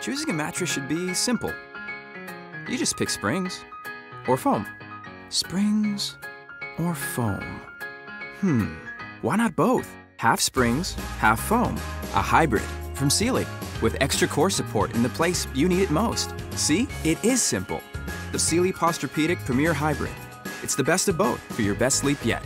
choosing a mattress should be simple. You just pick springs or foam. Springs or foam? Hmm, why not both? Half springs, half foam. A hybrid from Sealy with extra core support in the place you need it most. See, it is simple. The Sealy Posturepedic Premier Hybrid. It's the best of both for your best sleep yet.